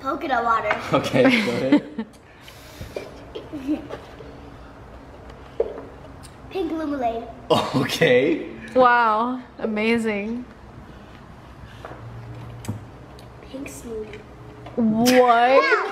Polka water. Okay, go ahead. Pink lemonade. Okay. Wow, amazing. Pink smoothie. What?